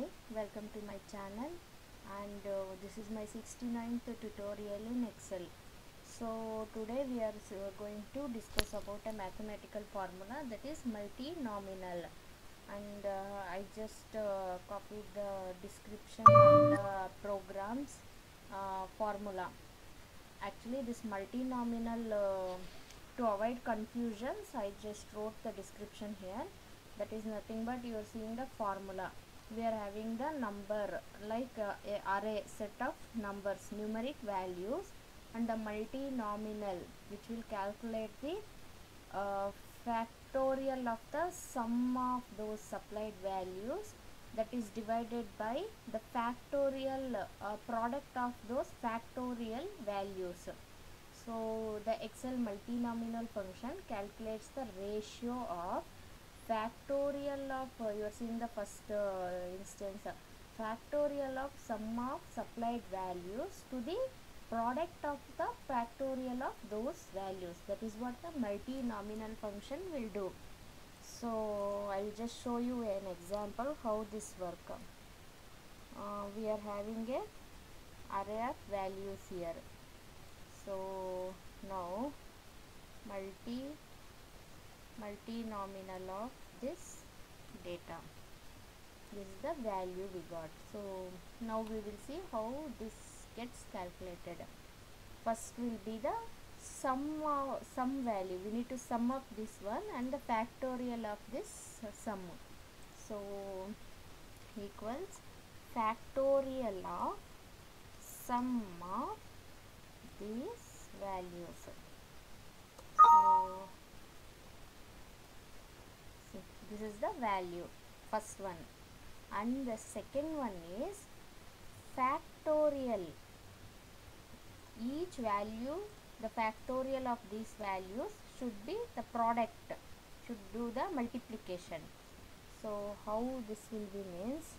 Hi, welcome to my channel and uh, this is my 69th tutorial in Excel. So today we are uh, going to discuss about a mathematical formula that is multinomial and uh, I just uh, copied the description of the program's uh, formula. Actually this multinomial uh, to avoid confusions I just wrote the description here that is nothing but you are seeing the formula we are having the number like uh, a array set of numbers numeric values and the multinomial which will calculate the uh, factorial of the sum of those supplied values that is divided by the factorial uh, product of those factorial values. So the excel multinomial function calculates the ratio of factorial of uh, you are seeing the first uh, instance uh, factorial of sum of supplied values to the product of the factorial of those values. That is what the multinomial function will do. So I will just show you an example how this work. Uh, we are having a array of values here. So now multi multinomial of this data this is the value we got. So now we will see how this gets calculated. First will be the sum uh, sum value. We need to sum up this one and the factorial of this uh, sum. So equals factorial of sum of these values. So see this is the value first one. And the second one is factorial. Each value the factorial of these values should be the product should do the multiplication. So how this will be means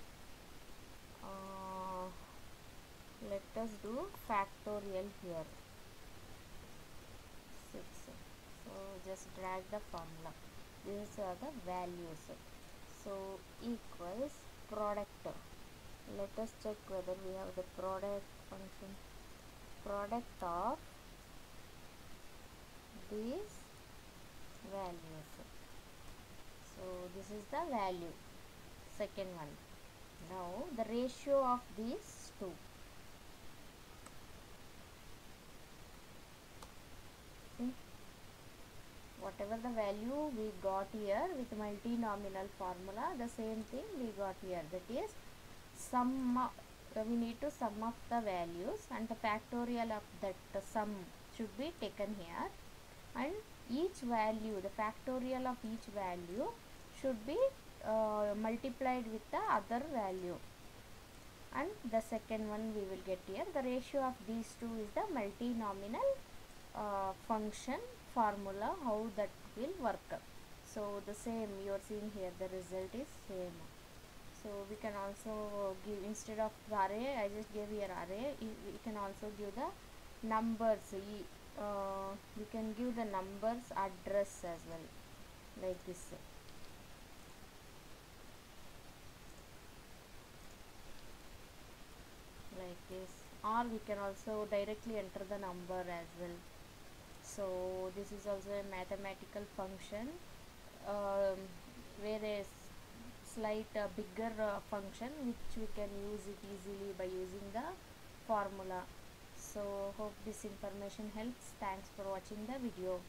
uh, let us do factorial here so just drag the formula. These are the values. So equals product. Let us check whether we have the product function. Product of these values. So this is the value. Second one. Now the ratio of these two see whatever the value we got here with multinomial formula the same thing we got here. That is sum uh, we need to sum up the values and the factorial of that sum should be taken here. And each value the factorial of each value should be uh, multiplied with the other value. And the second one we will get here. The ratio of these two is the multinomial uh, function formula how that will work so the same you are seeing here the result is same. So we can also give instead of array I just gave here array we can also give the numbers. Uh, we can give the numbers address as well like this. Like this. Or we can also directly enter the number as well so this is also a mathematical function um, where a slight uh, bigger uh, function which we can use it easily by using the formula. So hope this information helps. Thanks for watching the video